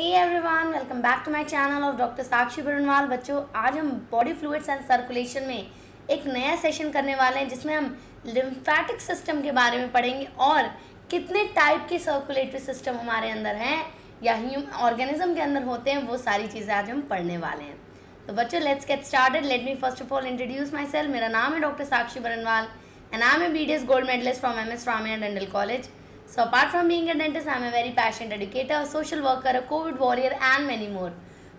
Hey everyone welcome back to my channel of doctor Sakshi Barnwal बच्चों, आज हम body fluids and circulation में एक नया सेशन करने वाले हैं, जिसमें हम लिम्फेटिक सिस्टम के बारे में पढ़ेंगे और कितने टाइप के सर्कुलेटरी सिस्टम हमारे अंदर हैं या ह्यूम ऑर्गेनिज्म के अंदर होते हैं, वो सारी चीज़ें आज हम पढ़ने वाले हैं। तो बच्चों let's get started let me first of all introduce myself मेरा नाम है doctor Sakshi Barnwal and I am a B D S gold medalist from M S Ramaiah dental college So apart from being a dentist, I am a very passionate educator, social worker, a COVID warrior and many more.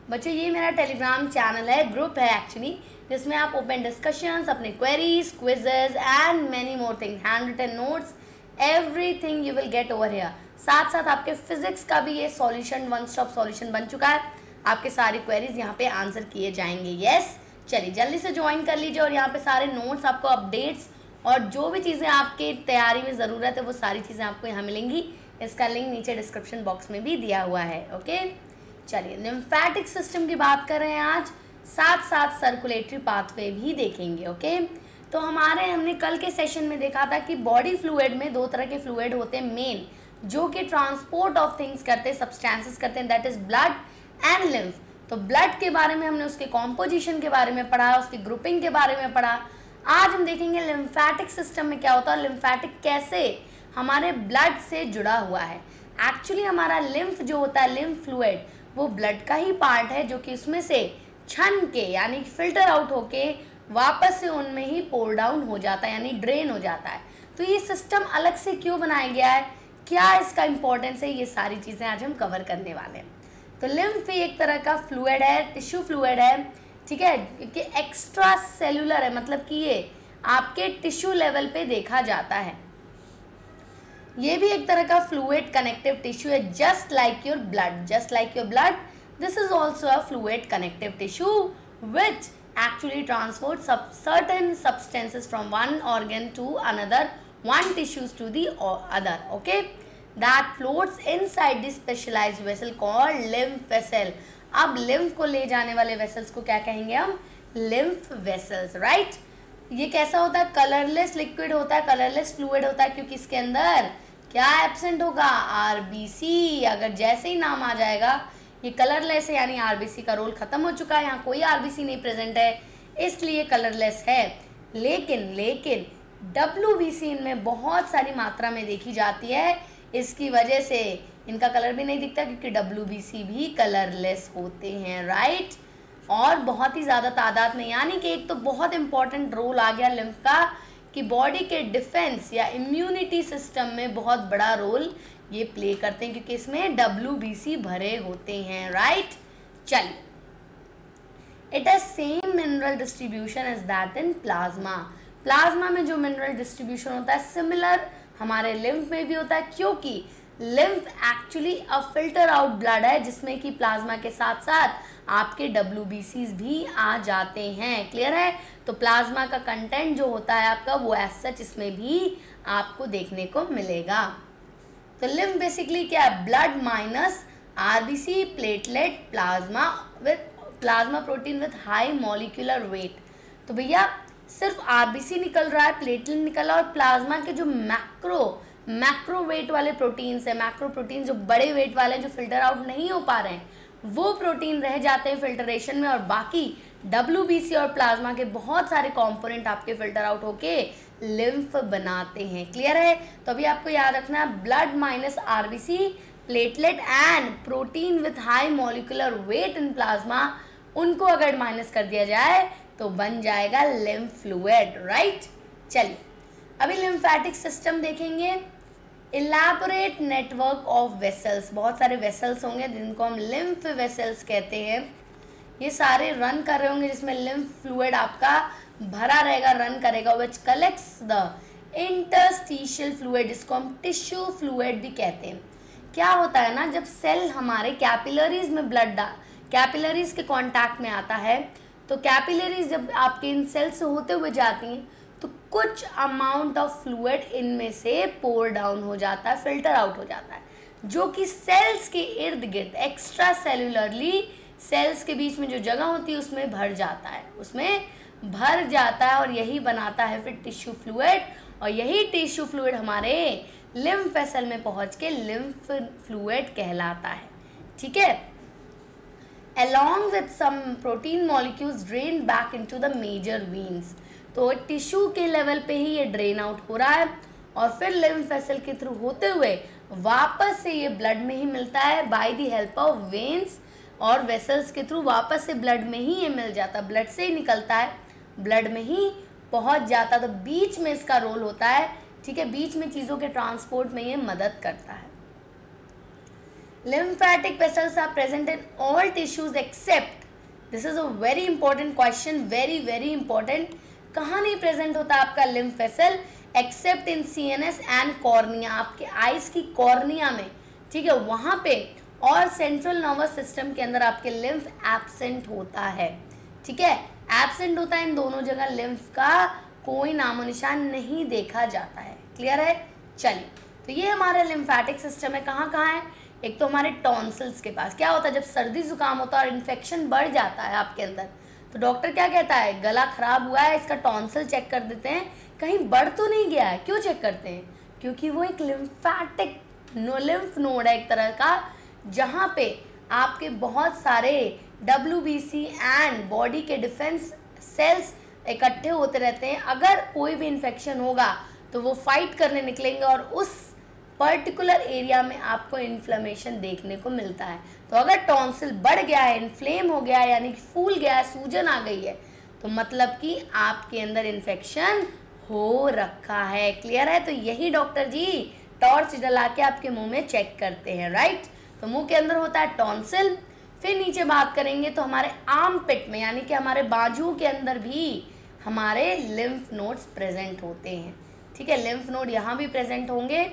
बच्चों ये मेरा Telegram channel है group है actually जिसमें आप open discussions अपने queries quizzes and many more thing hand written notes everything you will get over here साथ साथ आपके फिजिक्स का भी ये सॉल्यूशन वन स्टॉप सॉल्यूशन बन चुका है। आपके सारी क्वेरीज यहाँ पे आंसर किए जाएँगे। यस चलिए जल्दी से ज्वाइन कर लीजिए और यहाँ पे सारे नोट्स आपको अपडेट्स और जो भी चीज़ें आपकी तैयारी में ज़रूरत है, वो सारी चीज़ें आपको यहाँ मिलेंगी। इसका लिंक नीचे डिस्क्रिप्शन बॉक्स में भी दिया हुआ है, ओके? चलिए लिम्फेटिक सिस्टम की बात कर रहे हैं आज। साथ साथ सर्कुलेटरी पाथवे भी देखेंगे, ओके? तो हमारे, हमने कल के सेशन में देखा था कि बॉडी फ्लूड में दो तरह के फ्लूड होते हैं मेन जो कि ट्रांसपोर्ट ऑफ़ थिंग्स करते हैं सब्सटेंसेस करते हैं that is blood and lymph तो ब्लड के बारे में हमने उसके कॉम्पोजिशन के बारे में पढ़ा, उसकी ग्रुपिंग के बारे में पढ़ा। आज हम देखेंगे लिम्फेटिक सिस्टम में क्या होता है लिम्फेटिक कैसे हमारे ब्लड से जुड़ा हुआ है। एक्चुअली हमारा लिम्फ जो होता है लिम्फ फ्लूड वो ब्लड का ही पार्ट है जो कि उसमें से छन के, यानी फ़िल्टर आउट होके वापस से उनमें ही पोल डाउन हो जाता है, यानी ड्रेन हो जाता है। तो ये सिस्टम अलग से क्यों बनाया गया है? क्या इसका इंपॉर्टेंस है? ये सारी चीज़ें आज हम कवर करने वाले हैं। तो लिम्फ एक तरह का फ्लूड है टिश्यू फ्लूड है। ठीक है? कि एक्स्ट्रा सेलुलर है मतलब कि ये आपके टिश्यू लेवल पे देखा जाता है। ये भी एक तरह का फ्लूड कनेक्टिव टिश्यू है just like your blood just like your blood this is also a fluid connective tissue which actually transport सब certain substances from one organ to another one tissues to the other okay that floats inside this specialise vessel call lymph vessel अब lymph को ले जाने वाले vessels को क्या कहेंगे हम? लिम्फ वेसल्स राइट ये कैसा होता है? कलरलेस लिक्विड होता है कलरलेस फ्लूड होता है, क्योंकि इसके अंदर क्या एबसेंट होगा? आरबीसी अगर जैसे ही नाम आ जाएगा, ये कलरलेस है, यानी आरबीसी का रोल खत्म हो चुका है, यहाँ कोई आरबीसी नहीं प्रेजेंट है, इसलिए कलरलेस है। लेकिन लेकिन डब्ल्यू बी सी इनमें बहुत सारी मात्रा में देखी जाती है, इसकी वजह से इनका कलर भी नहीं दिखता क्योंकि डब्ल्यूबीसी भी कलरलेस होते हैं राइट और बहुत ही ज़्यादा तादाद में, यानी कि एक तो बहुत इंपॉर्टेंट रोल आ गया लिम्फ का कि बॉडी के डिफेंस या इम्यूनिटी सिस्टम में बहुत बड़ा रोल ये प्ले करते हैं क्योंकि इसमें डब्ल्यूबीसी भरे होते हैं राइट चलिए। It has same mineral distribution is that in plasma plasma में जो मिनरल डिस्ट्रीब्यूशन होता है सिमिलर हमारे लिम्फ में भी होता है, क्योंकि lymph actually a filter out blood है, जिसमें कि प्लाज्मा के साथ साथ आपके डब्ल्यू भी आ जाते हैं। क्लियर है? तो प्लाज्मा का कंटेंट जो होता है आपका, वो एज सच इसमें भी आपको देखने को मिलेगा। तो लिम्फ बेसिकली क्या है? Blood minus RBC platelet plasma with plasma protein with high molecular weight तो भैया, सिर्फ़ आरबीसी निकल रहा है प्लेटलेट निकल रहा है, और प्लाज्मा के जो मैक्रो मैक्रो वेट वाले प्रोटीन्स है मैक्रो प्रोटीन जो बड़े वेट वाले हैं, जो फ़िल्टर आउट नहीं हो पा रहे हैं, वो प्रोटीन रह जाते हैं फिल्टरेशन में और बाकी डब्ल्यू और प्लाज्मा के बहुत सारे कॉम्पोनेंट आपके फ़िल्टर आउट होके लिम्फ बनाते हैं। क्लियर है? तो अभी आपको याद रखना है blood minus RBC platelet and protein with high molecular weight in plasma उनको अगर माइनस कर दिया जाए तो बन जाएगा लिम्फ फ्लूड राइट चलिए। अभी लिम्फेटिक सिस्टम देखेंगे। इलाबोरेट नेटवर्क ऑफ़ वेसल्स बहुत सारे वेसल्स होंगे जिनको हम लिम्फ वेसल्स कहते हैं। ये सारे रन कर रहे होंगे जिसमें लिम्फ फ्लूड आपका भरा रहेगा रन करेगा which collects the interstitial fluid जिसको हम टिश्यू फ्लूड भी कहते हैं। क्या होता है ना, जब सेल हमारे कैपिलरीज में ब्लड कैपिलरीज के कांटेक्ट में आता है तो कैपिलरीज जब आपके इन सेल्स होते हुए जाती हैं कुछ अमाउंट ऑफ़ फ्लूड इनमें से पोर डाउन हो जाता है फ़िल्टर आउट हो जाता है, जो कि सेल्स के इर्द गिर्द एक्स्ट्रा सेलुलरली सेल्स के बीच में जो जगह होती है, उसमें भर जाता है। उसमें भर जाता है और यही बनाता है फिर टिश्यू फ्लूड और यही टिश्यू फ्लूड हमारे लिम्फ वेसल में पहुँच के लिम्फ फ्लूड कहलाता है। ठीक है? Along with some protein molecules drain back into the major veins तो टिश्यू के लेवल पे ही ये ड्रेन आउट हो रहा है और फिर लिम्फ वेसल के थ्रू होते हुए वापस से ये ब्लड में ही मिलता है by the help of veins और वेसल्स के थ्रू वापस से ब्लड में ही ये मिल जाता, ब्लड से ही निकलता है, ब्लड में ही पहुँच जाता तो बीच में इसका रोल होता है, ठीक है, बीच में चीज़ों के ट्रांसपोर्ट में ये मदद करता है। Lymphatic vessels are present in all tissues except, this is a very important question, very very important कहाँ नहीं प्रेजेंट होता आपका lymph vessel except in C N S and cornea आपके आइस की कॉर्निया में, ठीक है, वहाँ पे और सेंट्रल नर्वस सिस्टम के अंदर आपके लिम्फ एबसेंट होता है, ठीक है? एबसेंट होता है इन दोनों जगह लिम्फ का कोई नामो निशान नहीं देखा जाता है। क्लियर है? चलिए तो ये हमारा लिम्फेटिक सिस्टम है। कहाँ कहाँ है? एक तो हमारे टॉन्सिल्स के पास। क्या होता है, जब सर्दी जुकाम होता है और इन्फेक्शन बढ़ जाता है आपके अंदर तो डॉक्टर क्या कहता है? गला खराब हुआ है, इसका टॉन्सल चेक कर देते हैं। कहीं बढ़ तो नहीं गया है? क्यों चेक करते हैं? क्योंकि वो एक लिम्फेटिक नो लिम्फ नोड है एक तरह का, जहाँ पे आपके बहुत सारे W B C and body के डिफेंस सेल्स इकट्ठे होते रहते हैं। अगर कोई भी इन्फेक्शन होगा तो वो फाइट करने निकलेंगे और उस पर्टिकुलर एरिया में आपको इन्फ्लेमेशन देखने को मिलता है। तो अगर टॉन्सिल बढ़ गया है इन्फ्लेम हो गया है, यानी कि फूल गया है, सूजन आ गई है तो मतलब कि आपके अंदर इन्फेक्शन हो रखा है। क्लियर है? तो यही डॉक्टर जी टॉर्च जला के आपके मुँह में चेक करते हैं राइट तो मुँह के अंदर होता है टॉन्सिल। फिर नीचे बात करेंगे तो हमारे आम पिट में, यानी कि हमारे बाजू के अंदर भी हमारे लिम्फ नोड्स प्रेजेंट होते हैं। ठीक है? लिम्फ नोड यहाँ भी प्रेजेंट होंगे।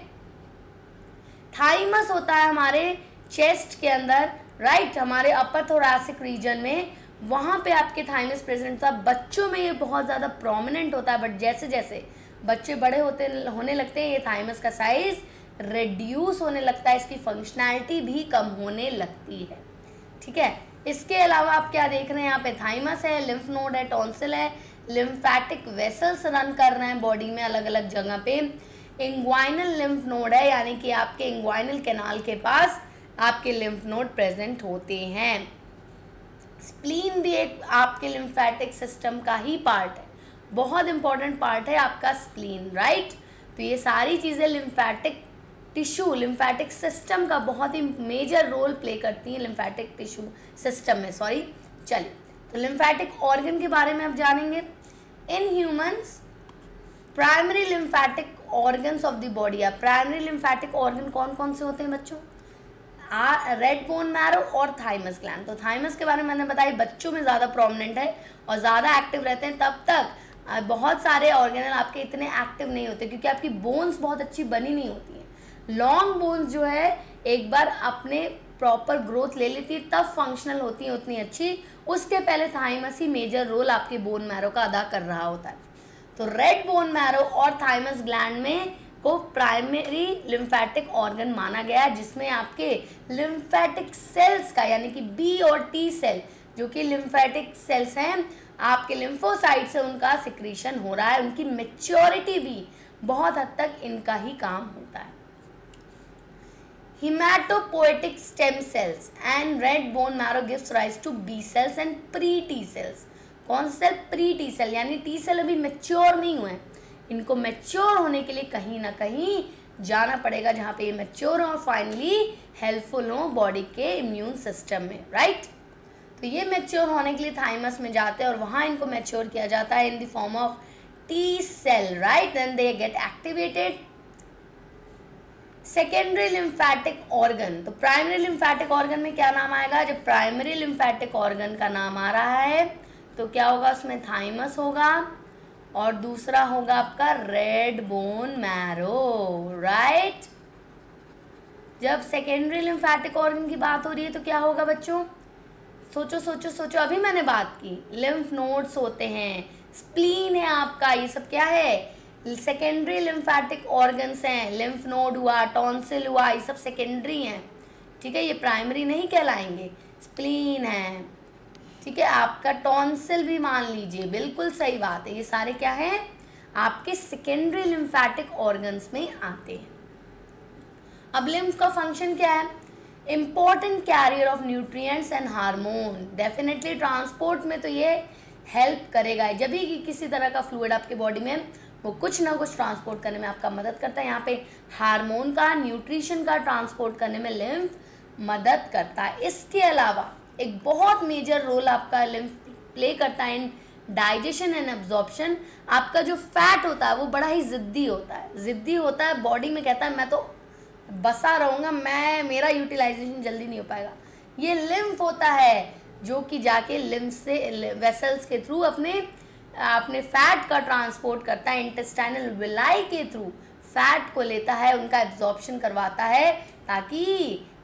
थाइमस होता है हमारे चेस्ट के अंदर राइट right, हमारे अपर थोरासिक रीजन में वहाँ पे आपके थाइमस प्रेजेंट था। बच्चों में ये बहुत ज़्यादा प्रोमिनेंट होता है बट जैसे जैसे बच्चे बड़े होते होने लगते हैं ये थाइमस का साइज़ रिड्यूस होने लगता है इसकी फंक्शनैलिटी भी कम होने लगती है। ठीक है? इसके अलावा आप क्या देख रहे हैं? यहाँ पे थाइमस है लिम्फ नोड है टॉन्सिल है लिम्फैटिक वेसल्स रन कर रहे हैं बॉडी में अलग अलग जगह पे। इंग्वाइनल लिम्फ नोड है यानी कि आपके इंग्वाइनल कैनाल के पास। आपके लिम्फ नोड प्रेजेंट होते हैं। स्प्लीन भी एक आपके लिम्फेटिक सिस्टम का ही पार्ट है। बहुत इंपॉर्टेंट पार्ट है आपका स्प्लीन राइट तो ये सारी चीज़ें लिम्फेटिक टिश्यू लिम्फेटिक सिस्टम का बहुत ही मेजर रोल प्ले करती हैं लिम्फेटिक टिश्यू सिस्टम में। सॉरी चलिए। तो लिम्फेटिक ऑर्गन के बारे में आप जानेंगे। In humans primary lymphatic organs of the body या प्राइमरी लिम्फेटिक ऑर्गन कौन कौन से होते हैं बच्चों? रेड बोन मैरो और थाइमस ग्लैंड तो थाइमस के बारे में मैंने बताया, बच्चों में ज़्यादा प्रोमिनेंट है और ज़्यादा एक्टिव रहते हैं, तब तक बहुत सारे ऑर्गेनल आपके इतने एक्टिव नहीं होते क्योंकि आपकी बोन्स बहुत अच्छी बनी नहीं होती हैं. लॉन्ग बोन्स जो है, एक बार अपने प्रॉपर ग्रोथ ले लेती है, तब फंक्शनल होती है उतनी अच्छी. उसके पहले थाइमस ही मेजर रोल आपके बोन मैरो का अदा कर रहा होता है. तो रेड बोन मैरो और थाइमस ग्लैंड में को प्राइमरी लिम्फेटिक ऑर्गन माना गया है, जिसमें आपके लिम्फेटिक सेल्स का, यानी कि बी और टी सेल जो कि लिम्फेटिक सेल्स हैं, आपके लिम्फोसाइट से उनका सिक्रीशन हो रहा है, उनकी मेच्योरिटी भी बहुत हद तक इनका ही काम होता है। Haematopoietic stem cells and red bone marrow gives rise to B cells and pre T cells कौन से सेल प्री टी सेल यानी टी सेल अभी मेच्योर नहीं हुए इनको मेच्योर होने के लिए कहीं ना कहीं जाना पड़ेगा जहाँ पे ये मेच्योर हो और फाइनली हेल्पफुल हो बॉडी के इम्यून सिस्टम में राइट तो ये मेच्योर होने के लिए थाइमस में जाते हैं और वहाँ इनको मेच्योर किया जाता है in the form of T cell right then they get activated secondary lymphatic organ तो प्राइमरी लिम्फेटिक ऑर्गन में क्या नाम आएगा? जब प्राइमरी लिम्फैटिक ऑर्गन का नाम आ रहा है तो क्या होगा उसमें थाइमस होगा? और दूसरा होगा आपका रेड बोन मैरो राइट जब सेकेंडरी लिम्फेटिक ऑर्गन की बात हो रही है तो क्या होगा बच्चों? सोचो सोचो सोचो, अभी मैंने बात की। लिम्फ नोड्स होते हैं स्प्लीन है आपका, ये सब क्या है? सेकेंडरी लिम्फेटिक ऑर्गन्स हैं लिम्फ नोड हुआ टॉन्सिल हुआ, ये सब सेकेंडरी हैं। ठीक है, ये प्राइमरी नहीं कहलाएँगे स्प्लीन है। ठीक है? आपका टॉन्सिल भी मान लीजिए। बिल्कुल सही बात है। ये सारे क्या है? आपके सेकेंडरी लिम्फेटिक ऑर्गन्स में आते हैं। अब लिम्फ का फ़ंक्शन क्या है? Important carrier of nutrients and hormone definitely transport में तो ये हेल्प करेगा। जब भी किसी तरह का फ्लूड आपके बॉडी में, वो कुछ ना कुछ ट्रांसपोर्ट करने में आपका मदद करता है। यहाँ पे हार्मोन का न्यूट्रिशन का ट्रांसपोर्ट करने में लिम्फ मदद करता है। इसके अलावा एक बहुत मेजर रोल आपका लिम्फ प्ले करता है इन डाइजेशन एंड एब्जॉर्प्शन आपका जो फैट होता है, वो बड़ा ही ज़िद्दी होता है। ज़िद्दी होता है बॉडी में कहता है, मैं तो बसा रहूँगा, मैं, मेरा यूटिलाइजेशन जल्दी नहीं हो पाएगा। ये लिम्फ होता है, जो कि जाके लिम्फ से वेसल्स के थ्रू अपने अपने फैट का ट्रांसपोर्ट करता है इंटेस्टाइनल विलाई के थ्रू फैट को लेता है, उनका एब्जॉर्प्शन करवाता है, ताकि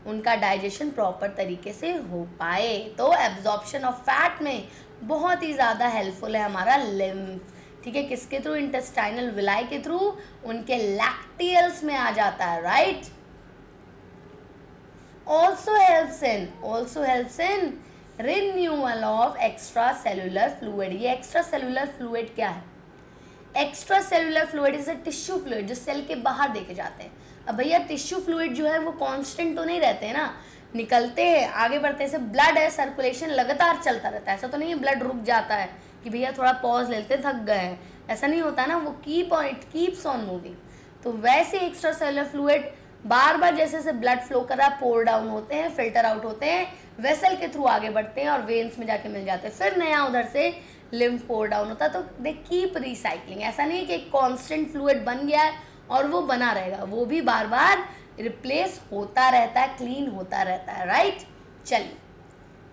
उनका डाइजेशन प्रॉपर तरीके से हो पाए। तो एब्जॉर्प्शन ऑफ़ फैट में बहुत ही ज़्यादा हेल्पफुल है हमारा लिम्फ ठीक है, किसके थ्रू इंटेस्टाइनल विलाई के थ्रू उनके लैक्टियल्स में आ जाता है right also helps in also helps in renewal of extra cellular fluid ये एक्स्ट्रा सेलुलर फ्लूड क्या है? Extra cellular fluid is a tissue fluid जो सेल के बाहर देखे जाते हैं। अब भैया टिश्यू फ्लूड जो है वो कांस्टेंट तो नहीं रहते हैं ना। निकलते हैं, आगे बढ़ते हैं ब्लड है सर्कुलेशन लगातार चलता रहता है। ऐसा तो नहीं है ब्लड रुक जाता है कि भैया थोड़ा पॉज लेते, थक गए हैं। ऐसा नहीं होता ना, वो keep on it keeps on moving तो वैसे एक्स्ट्रा सेलर फ्लूड बार बार जैसे जैसे ब्लड फ्लो कर रहा पोर डाउन होते हैं फ़िल्टर आउट होते हैं वेसल के थ्रू आगे बढ़ते हैं और वेन्स में जाके मिल जाते हैं। फिर नया उधर से लिम्फ पोर डाउन होता है। तो दे कीप रिसाइकलिंग ऐसा नहीं है कि एक कॉन्स्टेंट फ्लूड बन गया है और वो बना रहेगा। वो भी बार बार रिप्लेस होता रहता है क्लीन होता रहता है राइट चलिए।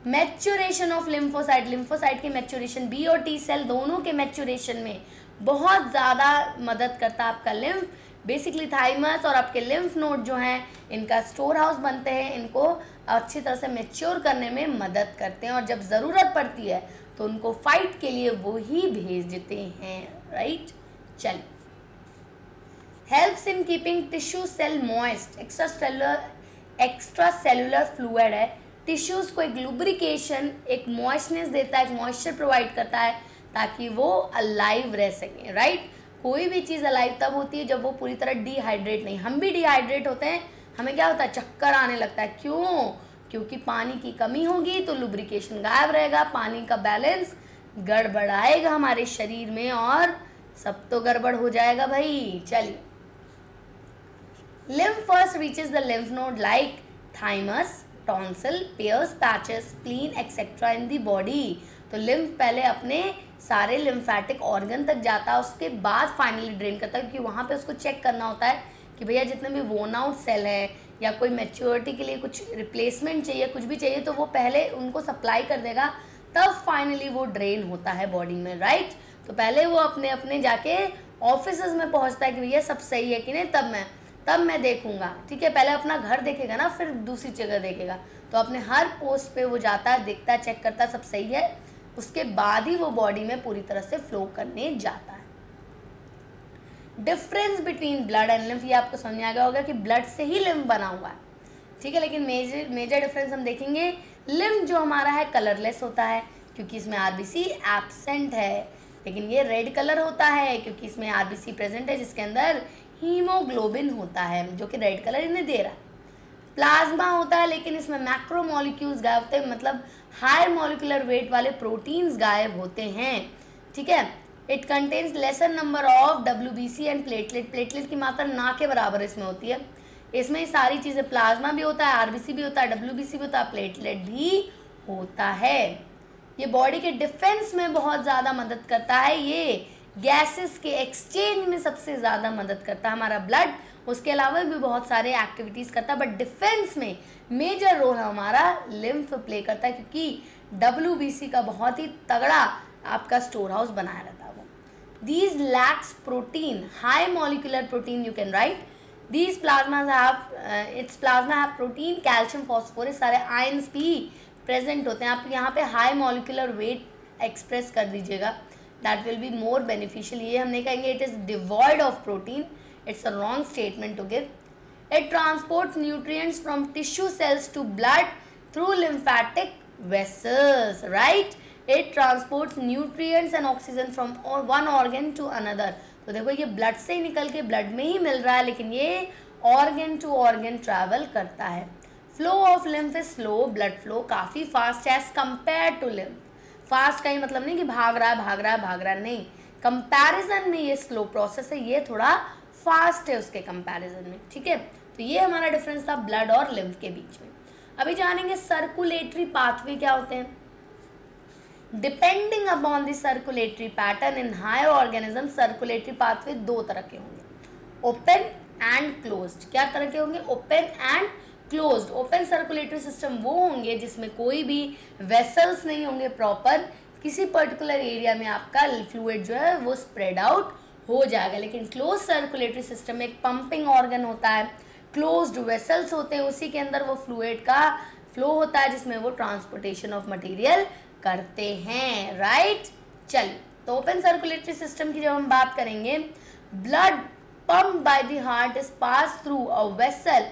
मैच्योरेशन ऑफ़ लिम्फोसाइट लिम्फोसाइट के मैच्योरेशन बी और टी सेल दोनों के मैच्योरेशन में बहुत ज़्यादा मदद करता है आपका लिम्फ बेसिकली थाइमस और आपके लिम्फ नोड जो हैं, इनका स्टोर हाउस बनते हैं, इनको अच्छी तरह से मेच्योर करने में मदद करते हैं और जब ज़रूरत पड़ती है तो उनको फाइट के लिए वो ही भेज देते हैं राइट चलिए। Helps in keeping tissue cell moist extra cellular extra cellular fluid है। टिश्यूज़ को एक लुब्रिकेशन एक मॉइस्टनेस देता है, एक मॉइस्चर प्रोवाइड करता है, ताकि वो अलाइव रह सकें राइट कोई भी चीज़ अलाइव तब होती है जब वो पूरी तरह डिहाइड्रेट नहीं। हम भी डिहाइड्रेट होते हैं, हमें क्या होता है? चक्कर आने लगता है। क्यों? क्योंकि पानी की कमी होगी तो लुब्रिकेशन गायब रहेगा, पानी का बैलेंस गड़बड़ाएगा हमारे शरीर में और सब तो गड़बड़ हो जाएगा भाई। चलिए। Lymph first reaches the lymph node like thymus tonsil Peyer's patches clean etcetera in the body तो लिम्फ पहले अपने सारे लिम्फेटिक ऑर्गन तक जाता है, उसके बाद फाइनली ड्रेन करता है, क्योंकि वहाँ पे उसको चेक करना होता है कि भैया जितने भी वोन आउट सेल है, या कोई मेच्योरिटी के लिए कुछ रिप्लेसमेंट चाहिए, कुछ भी चाहिए तो वो पहले उनको सप्लाई कर देगा, तब फाइनली वो ड्रेन होता है बॉडी में राइट तो पहले वो अपने अपने जाके ऑफ़िस में पहुँचता है कि भैया सब सही है कि नहीं, तब मैं तब मैं देखूँगा, ठीक है? पहले अपना घर देखेगा ना, फिर दूसरी जगह देखेगा। तो अपने हर पोस्ट पे वो जाता है, देखता चेक करता सब सही है। उसके बाद ही वो बॉडी में पूरी तरह से फ्लो करने जाता है। Difference between blood and lymph ये आपको समझ आ गया होगा कि ब्लड से ही लिम्फ बना हुआ है। ठीक है, लेकिन मेजर मेजर डिफरेंस हम देखेंगे लिम्फ जो हमारा है कलरलेस होता है, क्योंकि इसमें आरबीसी एबसेंट है। लेकिन ये रेड कलर होता है, क्योंकि इसमें आरबीसी प्रेजेंट है, जिसके अंदर हीमोग्लोबिन होता है, जो कि रेड कलर इन्हें दे रहा है। प्लाज्मा होता है, लेकिन इसमें मैक्रो मॉलिक्यूल्स गायब होते हैं मतलब हायर मॉलिकुलर वेट वाले प्रोटीन्स गायब होते हैं। ठीक है? It contains lesser number of W B C and platelet platelet की मात्रा ना के बराबर इसमें होती है। इसमें सारी चीज़ें प्लाज्मा भी होता है आरबीसी भी होता है डब्ल्यू बी सी भी होता है प्लेटलेट भी होता है। ये बॉडी के डिफेंस में बहुत ज़्यादा मदद करता है ये। गैसेस के एक्सचेंज में सबसे ज़्यादा मदद करता है हमारा ब्लड, उसके अलावा भी बहुत सारे एक्टिविटीज़ करता है बट डिफेंस में मेजर रोल हमारा लिम्फ प्ले करता है, क्योंकि डब्ल्यूबीसी का बहुत ही तगड़ा आपका स्टोर हाउस बनाया रहता है वो। These lacks protein high molecular protein you can write these plasma have its plasma have protein calcium phosphorus सारे आयन्स भी प्रेजेंट होते हैं। आप यहाँ पे हाई मॉलिकुलर वेट एक्सप्रेस कर दीजिएगा। That will be more beneficial ये हम नहीं कहेंगे it is devoid of protein it's a wrong statement to give it transport nutrient from tissue cells to blood through lymphatic vessels right it transport nutrient and oxygen from one organ to another तो देखो ये blood से ही निकल के blood में ही मिल रहा है, लेकिन ये ऑर्गेन टू ऑर्गेन ट्रेवल करता है। Flow of lymph is slow blood flow काफ़ी फास्ट है as compare to lymph fast का ही मतलब नहीं कि भाग रहा है भाग रहा है भाग रहा है नहीं। कंपैरिजन में ये स्लो प्रोसेस है, ये थोड़ा फास्ट है उसके कंपैरिजन में, ठीक है? तो ये हमारा डिफरेंस था ब्लड और लिम्फ के बीच में। अभी जानेंगे सर्कुलेटरी पाथवे क्या होते हैं। Depending upon the circulatory pattern in higher organism circulatory pathway दो तरह के होंगे। ओपन एंड क्लोज क्या तरह के होंगे? Open and closed open circulatory system वो होंगे जिसमें कोई भी वेसल्स नहीं होंगे प्रॉपर किसी पर्टिकुलर एरिया में आपका फ्लूड जो है वो स्प्रेड आउट हो जाएगा। लेकिन क्लोज सर्कुलेटरी सिस्टम में एक पंपिंग ऑर्गन होता है क्लोज्ड वेसल्स होते हैं, उसी के अंदर वो फ्लूड का फ्लो होता है जिसमें वो ट्रांसपोर्टेशन ऑफ़ मटेरियल करते हैं। राइट चलिए तो ओपन सर्कुलेटरी सिस्टम की जब हम बात करेंगे blood pump by the heart is pass through a vessel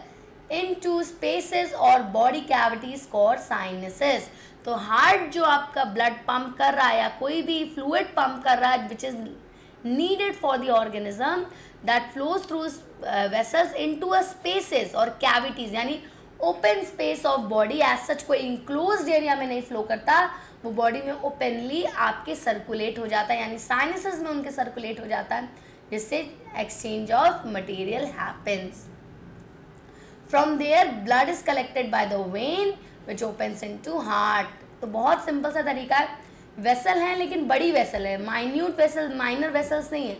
into spaces और बॉडी कैविटीज कॉर साइनसेस तो हार्ट जो आपका ब्लड पंप कर रहा है या कोई भी फ्लूड पंप कर रहा है which is needed for the organism that flows through vessels into a spaces और कैविटीज यानी open space of body as such कोई इंक्लोज एरिया में नहीं फ्लो करता, वो बॉडी में ओपनली आपके सर्कुलेट हो जाता है, यानी साइनसेस में उनके सर्कुलेट हो जाता है, जिससे exchange of material happens from there blood is collected by the vein which opens into heart तो बहुत सिंपल सा तरीका है। वेसल है, लेकिन बड़ी वेसल है। माइन्यूट वेसल माइनर वेसल्स नहीं है।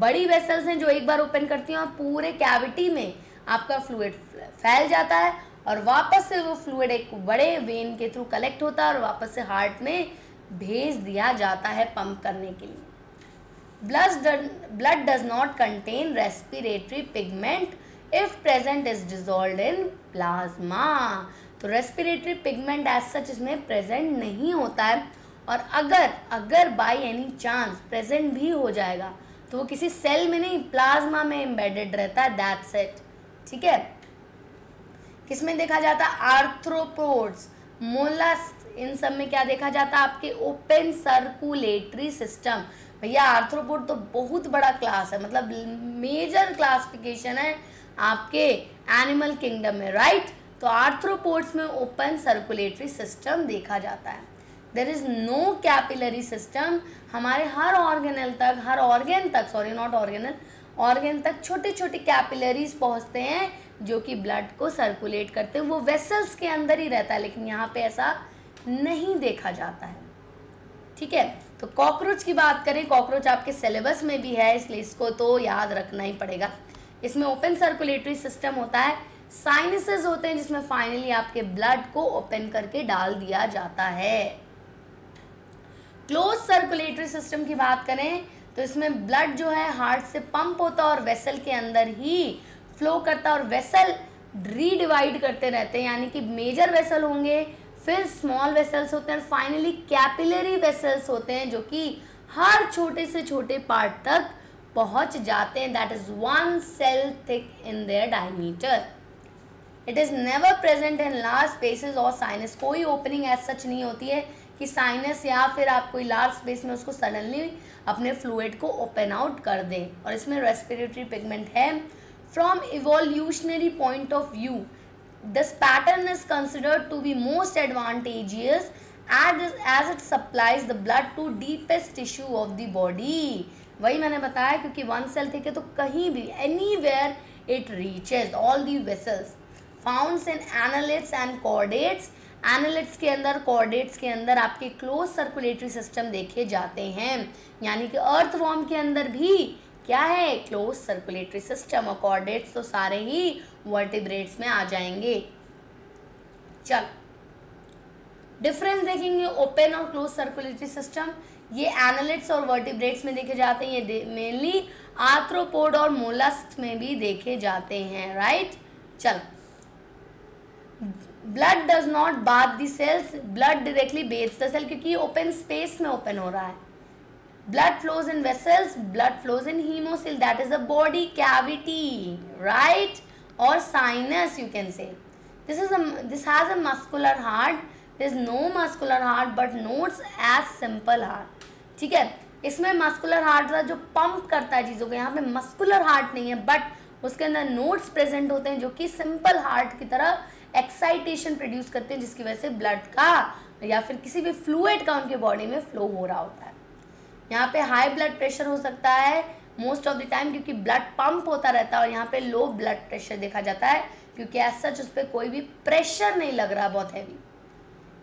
बड़ी वेसल्स हैं जो एक बार ओपन करती हैं और पूरे कैविटी में आपका फ्लूड फैल जाता है और वापस से वो फ्लूड एक बड़े वेन के थ्रू कलेक्ट होता है और वापस से हार्ट में भेज दिया जाता है पंप करने के लिए। Blood blood does not contain respiratory pigment if present is dissolve in plasma तो रेस्पिरेटरी पिगमेंट एज सच इसमें प्रेजेंट नहीं होता है। और अगर अगर बाय एनी चांस प्रेजेंट भी हो जाएगा तो वो किसी सेल में नहीं प्लाज्मा में एम्बेडेड रहता है दैट सेट ठीक है? किसमें देखा जाता है? आर्थ्रोपोड्स मोलस इन सब में क्या देखा जाता है? आपके ओपन सर्कुलेटरी सिस्टम भैया आर्थ्रोपोड तो बहुत बड़ा क्लास है मतलब मेजर क्लासिफिकेशन है। आपके एनिमल किंगडम में राइट तो आर्थ्रोपोड्स में ओपन सर्कुलेटरी सिस्टम देखा जाता है। There is no capillary system हमारे हर ऑर्गेनल तक, हर ऑर्गेन तक सॉरी नॉट ऑर्गेनल ऑर्गेन तक छोटे छोटे कैपिलरीज पहुँचते हैं, जो कि ब्लड को सर्कुलेट करते हैं। वो वेसल्स के अंदर ही रहता है, लेकिन यहाँ पे ऐसा नहीं देखा जाता है। ठीक है? तो कॉकरोच की बात करें कॉकरोच आपके सिलेबस में भी है, इसलिए इसको तो याद रखना ही पड़ेगा। इसमें ओपन सर्कुलेटरी सिस्टम होता है। साइनसेस होते हैं जिसमें फाइनली आपके ब्लड को ओपन करके डाल दिया जाता है। क्लोज सर्कुलेटरी सिस्टम की बात करें तो इसमें ब्लड जो है हार्ट से पंप होता और वेसल के अंदर ही फ्लो करता और वेसल रीडिवाइड करते रहते हैं। यानी कि मेजर वेसल होंगे, फिर स्मॉल वेसल्स होते हैं और फाइनली कैपिलरी वेसल्स होते हैं, जो कि हर छोटे से छोटे पार्ट तक पहुँच जाते हैं। That is one cell thick in their diameter it is never present in large spaces और साइनस कोई ओपनिंग एज सच नहीं होती है कि साइनस या फिर आप कोई लार्ज स्पेस में उसको सडनली अपने फ्लूड को ओपन आउट कर दें। और इसमें रेस्पिरेटरी पिगमेंट है। From evolutionary point of view this pattern is considered to be most advantageous as as it supplies the blood to deepest tissue of the body वही मैंने बताया, क्योंकि वन सेल थे तो कहीं भी anywhere it reaches all the vessels founds in annelids and chordates annelids के अंदर कॉर्डेट्स के अंदर आपके क्लोज सर्कुलेटरी सिस्टम देखे जाते हैं। यानी कि अर्थ वॉर्म के अंदर भी क्या है? क्लोज सर्कुलेटरी सिस्टम और कॉर्डेट्स तो सारे ही वर्टिब्रेट्स में आ जाएँगे। चल डिफरेंस देखेंगे ओपन और क्लोज सर्कुलेटरी सिस्टम ये एनालिट्स और वर्टिब्रेट्स में देखे जाते हैं, ये मेनली आर्थ्रोपोड और मोलस्ट में भी देखे जाते हैं राइट चल। Blood does not bath the cells blood directly bathes the cell क्योंकि ओपन स्पेस में ओपन हो रहा है। Blood flows in vessels blood flows in haemocoel that is a body cavity right और sinus you can say this is this has a muscular heart this no muscular heart but notes as simple heart ठीक है? इसमें muscular heart जो pump करता है चीज़ों को, यहाँ पे मस्कुलर हार्ट नहीं है बट उसके अंदर नोट्स प्रेजेंट होते हैं जो कि सिंपल हार्ट की तरह एक्साइटेशन प्रोड्यूस करते हैं, जिसकी वजह से ब्लड का या फिर किसी भी फ्लूड का उनके बॉडी में फ्लो हो रहा होता है। यहाँ पे हाई ब्लड प्रेशर हो सकता है मोस्ट ऑफ़ द टाइम क्योंकि ब्लड पंप होता रहता है और यहाँ पे लो ब्लड प्रेशर देखा जाता है, क्योंकि एज सच उस पर कोई भी प्रेशर नहीं लग रहा बहुत heavy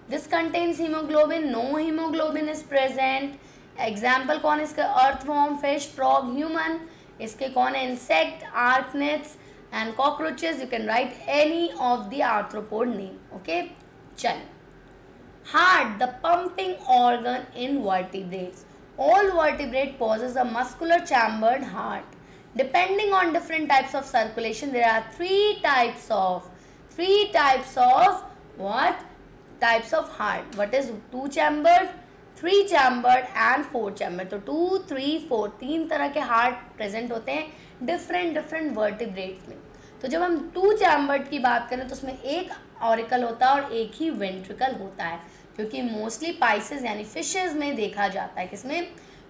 this contains haemoglobin no haemoglobin is present example कौन इसके? Earth earthworm fish frog human इसके कौन है? Insect आर्थनेट्स and cockroaches you can write any of the arthropod name okay चल। Heart the pumping organ in vertebrate all vertebrate possess a muscular chambered heart depending on different types of circulation there are three types of three types of what types of heart what is two chambered three chambered and four chamber तो two three four तीन तरह के heart present होते हैं different different vertebrate में। तो जब हम टू चैम्बर्ड की बात करें तो उसमें एक ऑरिकल होता है और एक ही वेंट्रिकल होता है, क्योंकि मोस्टली पाइसेस यानी फिशेज में देखा जाता है किसमें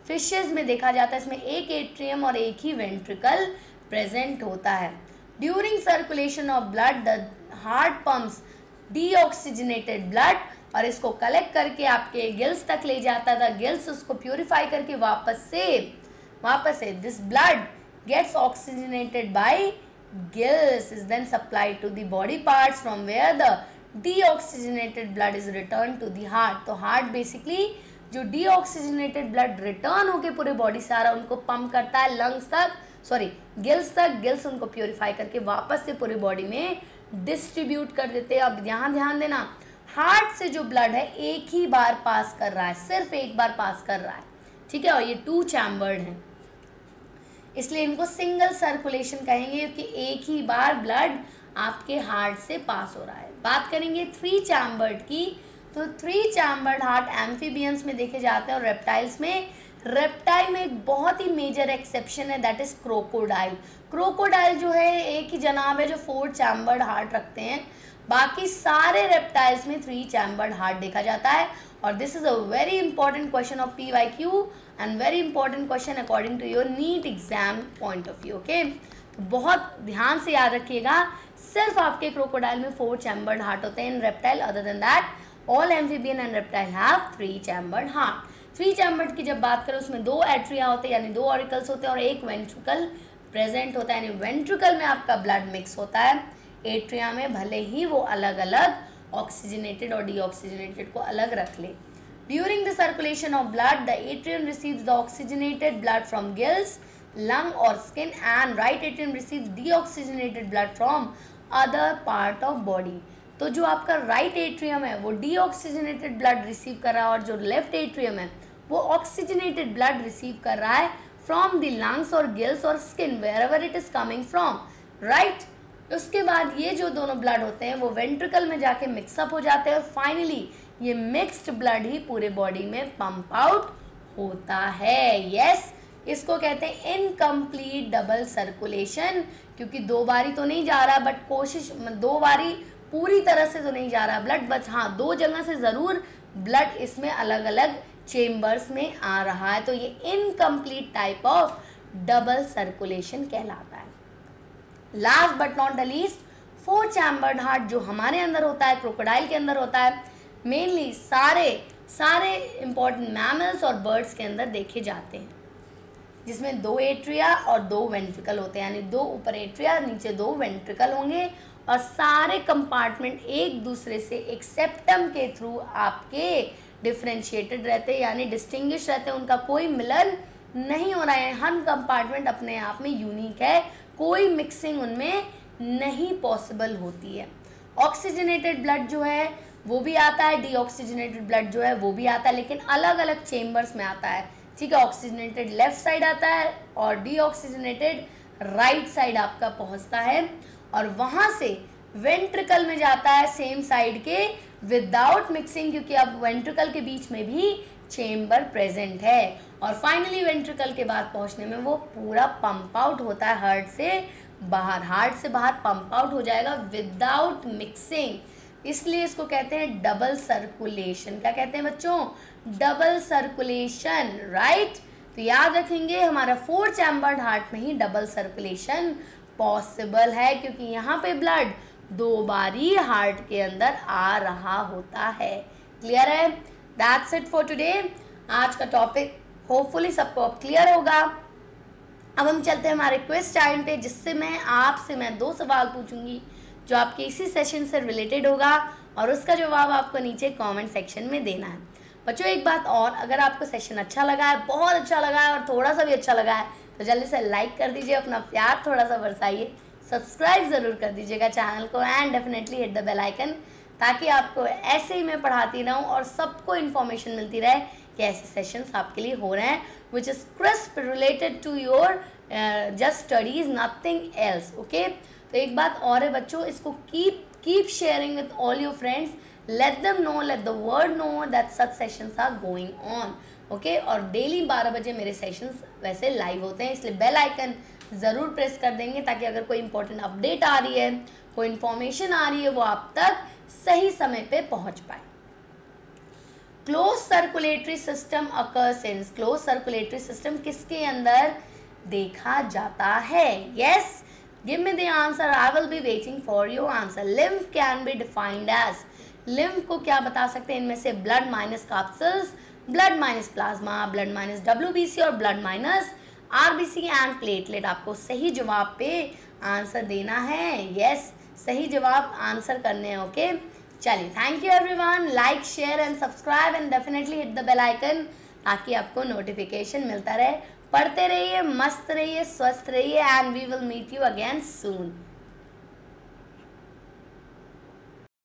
फिशेज में देखा जाता है, इसमें एक एट्रियम और एक ही वेंट्रिकल प्रेजेंट होता है। During circulation of blood the heart pumps deoxygenated blood और इसको कलेक्ट करके आपके गिल्स तक ले जाता था। गिल्स उसको प्योरीफाई करके वापस से वापस से this blood gets oxygenated by gills is then supplied to the body parts from where the deoxygenated blood is return to the heart तो हार्ट बेसिकली जो डीऑक्सीजनेटेड ब्लड रिटर्न होके पूरे बॉडी से आ रहा है उनको पंप करता है लंग्स तक सॉरी गिल्स तक। गिल्स उनको प्योरीफाई करके वापस से पूरे बॉडी में डिस्ट्रीब्यूट कर देते हैं। अब यहाँ ध्यान देना हार्ट से जो ब्लड है, एक ही बार पास कर रहा है, सिर्फ़ एक बार पास कर रहा है। ठीक है? और ये टू चैम्बर्ड हैं। इसलिए इनको सिंगल सर्कुलेशन कहेंगे, क्योंकि एक ही बार ब्लड आपके हार्ट से पास हो रहा है। बात करेंगे थ्री चैम्बर्ड की तो थ्री चैम्बर्ड हार्ट एम्फीबियंस में देखे जाते हैं और रेप्टाइल्स में। रेप्टाइल में एक बहुत ही मेजर एक्सेप्शन है दैट इज़ क्रोकोडाइल क्रोकोडाइल जो है, एक ही जनाब है जो फोर चैम्बर्ड हार्ट रखते हैं। बाकी सारे रेप्टाइल्स में थ्री चैम्बर्ड हार्ट देखा जाता है। और this is a very important question of P Y Q and very important question according to your NEET exam point of view okay बहुत ध्यान से याद रखिएगा, सिर्फ़ आपके क्रोकोडाइल में फोर चैम्बर्ड हार्ट होते हैं in reptile other than that all amphibian and reptile have three chambered heart three chambered की जब बात करें, उसमें दो एट्रिया होते हैं, यानी दो ऑरिकल्स होते हैं और एक वेंट्रिकल प्रेजेंट होता है, यानी वेंट्रिकल में आपका ब्लड मिक्स होता है। एट्रिया में भले ही वो अलग अलग ऑक्सीजनेटेड और डीऑक्सीजनेटेड को अलग रख ले। During the circulation of blood the atrium receives the oxygenated blood from gills lung or skin and right atrium receives deoxygenated blood from other part of body. तो जो आपका राइट right एट्रियम है, वो deoxygenated blood receive कर रहा है और जो लेफ़्ट एट्रियम है, वो ऑक्सीजनेटेड ब्लड रिसीव कर रहा है फ्रॉम द लंग्स और गिल्स और skin wherever it is coming from right उसके बाद ये जो दोनों ब्लड होते हैं, वो वेंट्रिकल में जाके मिक्सअप हो जाते हैं और फाइनली ये मिक्स्ड ब्लड ही पूरे बॉडी में पंप आउट होता है। यस इसको कहते हैं इनकम्प्लीट डबल सर्कुलेशन क्योंकि दो बारी तो नहीं जा रहा बट कोशिश, दो बारी पूरी तरह से तो नहीं जा रहा ब्लड बस हाँ दो जगह से ज़रूर ब्लड इसमें अलग अलग चेम्बर्स में आ रहा है। तो ये incomplete type of double circulation कहलाता है। Last but not the least four chambered heart जो हमारे अंदर होता है क्रोकोडाइल के अंदर होता है मेनली सारे सारे इंपॉर्टेंट मैमल्स और बर्ड्स के अंदर देखे जाते हैं। जिसमें दो एट्रिया और दो वेंट्रिकल होते हैं, यानी दो ऊपर एट्रिया नीचे दो वेंट्रिकल होंगे, और सारे कंपार्टमेंट एक दूसरे से एक सेप्टम के थ्रू आपके डिफ्रेंशिएटेड रहते हैं, यानी डिस्टिंग्विश रहते हैं। उनका कोई मिलन नहीं हो रहा है। हर कंपार्टमेंट अपने आप में यूनिक है। कोई मिक्सिंग उनमें नहीं पॉसिबल होती है। ऑक्सीजनेटेड ब्लड जो है, वो भी आता है डीऑक्सीजनेटेड ब्लड जो है, वो भी आता है, लेकिन अलग अलग चेम्बर्स में आता है। ठीक है ऑक्सीजनेटेड लेफ़्ट साइड आता है और डीऑक्सीजनेटेड राइट साइड आपका पहुँचता है। और वहाँ से वेंट्रिकल में जाता है सेम साइड के विदाउट मिक्सिंग क्योंकि अब वेंट्रिकल के बीच में भी चेम्बर प्रेजेंट है। और फाइनली वेंट्रिकल के बाद पहुँचने में वो पूरा पंप आउट होता है हार्ट से। बाहर हार्ट से बाहर पंप आउट हो जाएगा विदाउट मिक्सिंग इसलिए इसको कहते हैं डबल सर्कुलेशन क्या कहते हैं बच्चों? डबल सर्कुलेशन राइट तो याद रखेंगे हमारा फोर चैम्बर्ड हार्ट में ही डबल सर्कुलेशन पॉसिबल है, क्योंकि यहाँ पे ब्लड दो बारी हार्ट के अंदर आ रहा होता है। क्लियर है? दैट्स इट फॉर टुडे आज का टॉपिक होपफुली सबको अब क्लियर होगा। अब हम चलते हैं हमारे क्विज टाइम पे, जिससे मैं आपसे मैं दो सवाल पूछूँगी, जो आपके इसी सेशन से रिलेटेड होगा और उसका जवाब आपको नीचे कमेंट सेक्शन में देना है। बच्चों, एक बात और, अगर आपको सेशन अच्छा लगा है, बहुत अच्छा लगा है और थोड़ा सा भी अच्छा लगा है तो जल्दी से लाइक कर दीजिए, अपना प्यार थोड़ा सा बरसाइए। सब्सक्राइब ज़रूर कर दीजिएगा चैनल को and definitely hit the bell icon ताकि आपको ऐसे ही मैं पढ़ाती रहूँ और सबको इन्फॉर्मेशन मिलती रहे कि ऐसे सेशंस आपके लिए हो रहे हैं which is crisp related to your just studies nothing else okay तो एक बात और है बच्चों, इसको keep keep sharing with all your friends let them know let the world know that such sessions are going on okay और daily बारह बजे मेरे सेशंस वैसे लाइव होते हैं, इसलिए बेल आइकन ज़रूर प्रेस कर देंगे ताकि अगर कोई इंपॉर्टेंट अपडेट आ रही है कोई इन्फॉर्मेशन आ रही है, वो आप तक सही समय पे पहुँच पाए। Close circulatory system occurs in close circulatory system किसके अंदर? देखा जाता है। Yes give me the answer I will be waiting for your answer lymph can be defined as lymph को क्या बता सकते हैं? इनमें से blood minus corpuscles blood minus plasma blood minus WBC और blood minus RBC and platelet आपको सही जवाब पे आंसर देना है। यस सही जवाब आंसर करने हैं ओके चलिए thank you everyone like share and subscribe and definitely hit the bell icon ताकि आपको नोटिफिकेशन मिलता रहे. पढ़ते रहिए, मस्त रहिए, स्वस्थ रहिए and we will meet you again soon